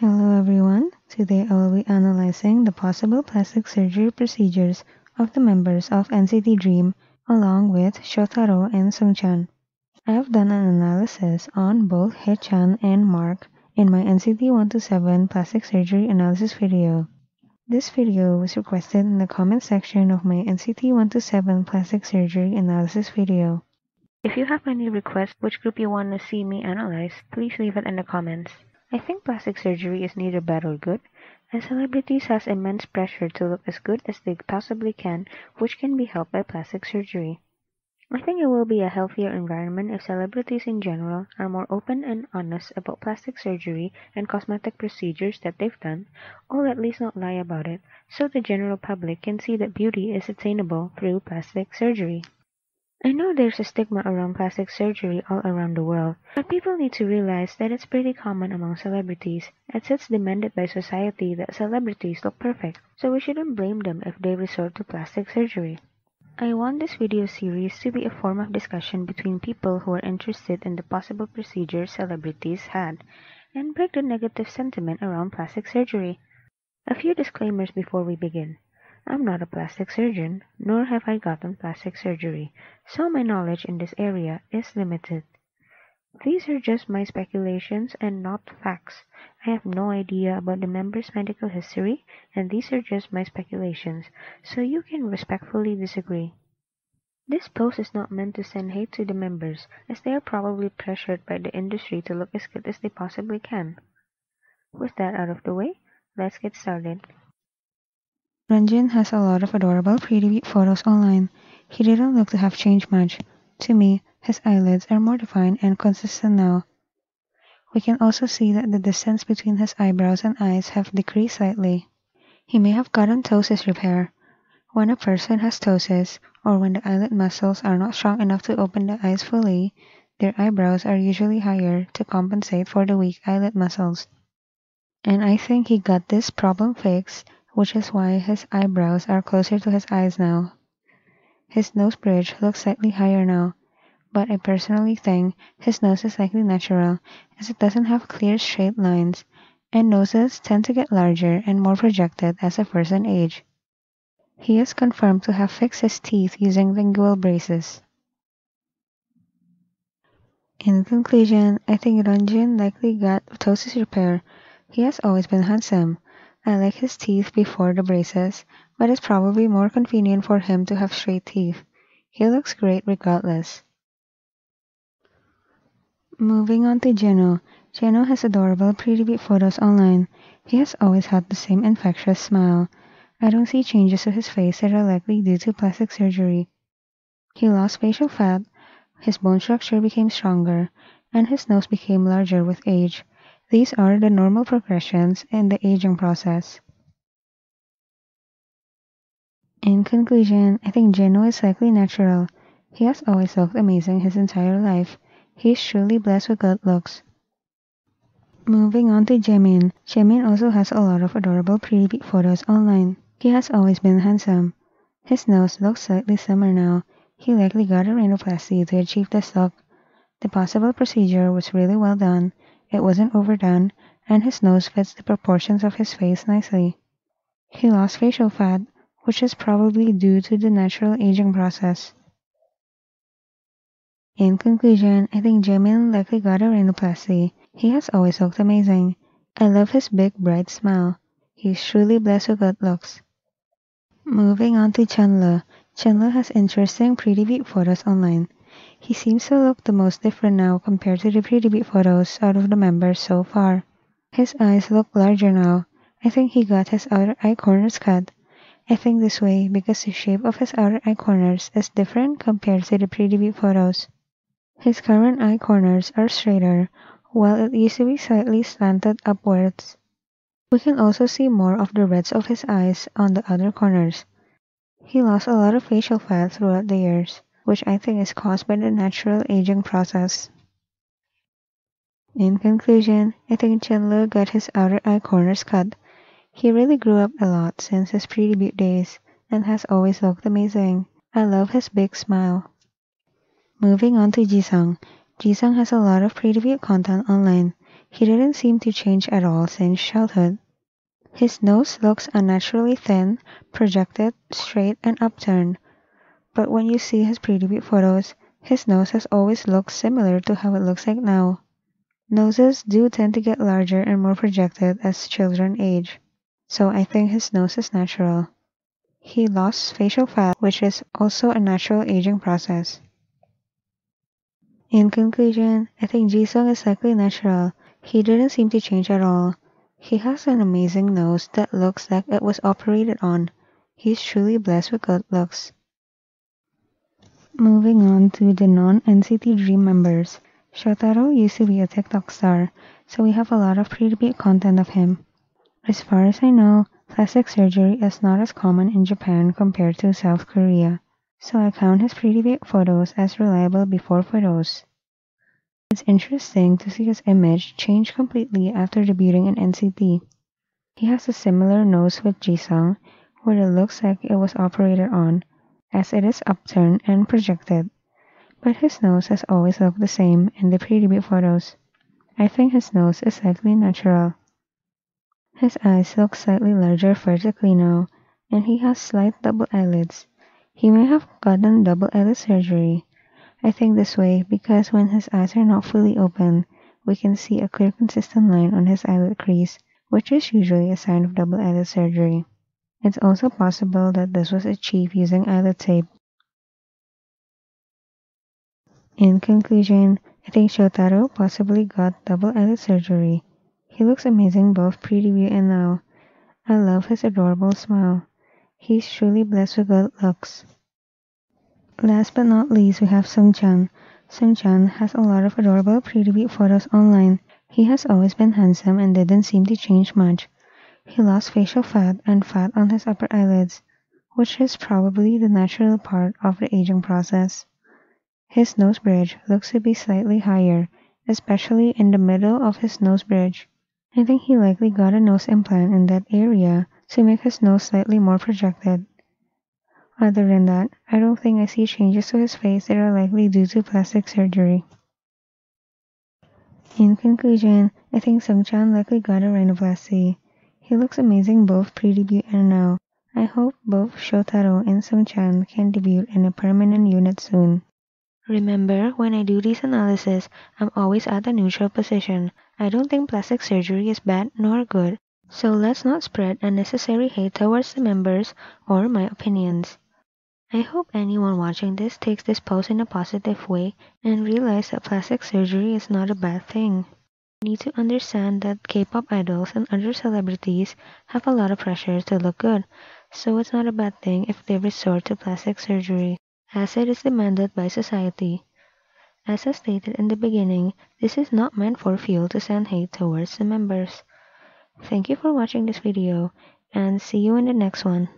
Hello everyone, today I will be analyzing the possible plastic surgery procedures of the members of NCT Dream along with Shotaro and Sungchan. I have done an analysis on both Haechan and Mark in my NCT 127 plastic surgery analysis video. This video was requested in the comment section of my NCT 127 plastic surgery analysis video. If you have any requests which group you want to see me analyze, please leave it in the comments. I think plastic surgery is neither bad or good, and celebrities has immense pressure to look as good as they possibly can, which can be helped by plastic surgery. I think it will be a healthier environment if celebrities in general are more open and honest about plastic surgery and cosmetic procedures that they've done, or at least not lie about it, so the general public can see that beauty is attainable through plastic surgery. I know there's a stigma around plastic surgery all around the world, but people need to realize that it's pretty common among celebrities, as it's demanded by society that celebrities look perfect, so we shouldn't blame them if they resort to plastic surgery. I want this video series to be a form of discussion between people who are interested in the possible procedures celebrities had, and break the negative sentiment around plastic surgery. A few disclaimers before we begin. I'm not a plastic surgeon, nor have I gotten plastic surgery, so my knowledge in this area is limited. These are just my speculations and not facts. I have no idea about the member's medical history, and these are just my speculations, so you can respectfully disagree. This post is not meant to send hate to the members, as they are probably pressured by the industry to look as good as they possibly can. With that out of the way, let's get started. Renjun has a lot of adorable pre-debut photos online. He didn't look to have changed much. To me, his eyelids are more defined and consistent now. We can also see that the distance between his eyebrows and eyes have decreased slightly. He may have gotten ptosis repair. When a person has ptosis, or when the eyelid muscles are not strong enough to open the eyes fully, their eyebrows are usually higher to compensate for the weak eyelid muscles. And I think he got this problem fixed which is why his eyebrows are closer to his eyes now. His nose bridge looks slightly higher now, but I personally think his nose is likely natural as it doesn't have clear straight lines, and noses tend to get larger and more projected as a person ages. He is confirmed to have fixed his teeth using lingual braces. In conclusion, I think Renjun likely got ptosis repair. He has always been handsome, I like his teeth before the braces, but it's probably more convenient for him to have straight teeth. He looks great regardless. Moving on to Jeno. Jeno has adorable pre-debut photos online. He has always had the same infectious smile. I don't see changes to his face that are likely due to plastic surgery. He lost facial fat, his bone structure became stronger, and his nose became larger with age. These are the normal progressions in the aging process. In conclusion, I think Jeno is likely natural. He has always looked amazing his entire life. He is truly blessed with good looks. Moving on to Jaemin. Jaemin also has a lot of adorable pre-debut photos online. He has always been handsome. His nose looks slightly slimmer now. He likely got a rhinoplasty to achieve this look. The possible procedure was really well done it wasn't overdone, and his nose fits the proportions of his face nicely. He lost facial fat, which is probably due to the natural aging process. In conclusion, I think Jaemin likely got a rhinoplasty. He has always looked amazing. I love his big, bright smile. He's truly blessed with good looks. Moving on to Chenle. Chenle has interesting pre-debut photos online. He seems to look the most different now compared to the pre-debut photos out of the members so far. His eyes look larger now. I think he got his outer eye corners cut. I think this way because the shape of his outer eye corners is different compared to the pre-debut photos. His current eye corners are straighter, while it used to be slightly slanted upwards. We can also see more of the reds of his eyes on the other corners. He lost a lot of facial fat throughout the years which I think is caused by the natural aging process. In conclusion, I think Chenle got his outer eye corners cut. He really grew up a lot since his pre-debut days and has always looked amazing. I love his big smile. Moving on to Jisung. Jisung has a lot of pre-debut content online. He didn't seem to change at all since childhood. His nose looks unnaturally thin, projected, straight, and upturned. But when you see his pre-debut photos, his nose has always looked similar to how it looks like now. Noses do tend to get larger and more projected as children age, so I think his nose is natural. He lost facial fat, which is also a natural aging process. In conclusion, I think Jisung is likely natural. He didn't seem to change at all. He has an amazing nose that looks like it was operated on. He's truly blessed with good looks. Moving on to the non-NCT Dream members. Shotaro used to be a TikTok star, so we have a lot of pre-debut content of him. As far as I know, plastic surgery is not as common in Japan compared to South Korea, so I count his pre-debut photos as reliable before photos. It's interesting to see his image change completely after debuting in NCT. He has a similar nose with Jisung, where it looks like it was operated on, as it is upturned and projected. But his nose has always looked the same in the pre-debut photos. I think his nose is slightly natural. His eyes look slightly larger vertically now, and he has slight double eyelids. He may have gotten double eyelid surgery, I think this way because when his eyes are not fully open, we can see a clear consistent line on his eyelid crease, which is usually a sign of double eyelid surgery. It's also possible that this was achieved using eyelid tape. In conclusion, I think Shotaro possibly got double eyelid surgery. He looks amazing both pre-debut and now. I love his adorable smile. He's truly blessed with good looks. Last but not least, we have Sungchan. Sungchan has a lot of adorable pre-debut photos online. He has always been handsome and didn't seem to change much. He lost facial fat and fat on his upper eyelids, which is probably the natural part of the aging process. His nose bridge looks to be slightly higher, especially in the middle of his nose bridge. I think he likely got a nose implant in that area to make his nose slightly more projected. Other than that, I don't think I see changes to his face that are likely due to plastic surgery. In conclusion, I think Sungchan likely got a rhinoplasty. He looks amazing both pre-debut and now. I hope both Shotaro and Sungchan can debut in a permanent unit soon. Remember, when I do these analyses, I'm always at a neutral position. I don't think plastic surgery is bad nor good, so let's not spread unnecessary hate towards the members or my opinions. I hope anyone watching this takes this post in a positive way and realize that plastic surgery is not a bad thing. Need to understand that K-pop idols and other celebrities have a lot of pressure to look good, so it's not a bad thing if they resort to plastic surgery, as it is demanded by society. As I stated in the beginning, this is not meant for fuel to send hate towards the members. Thank you for watching this video, and see you in the next one.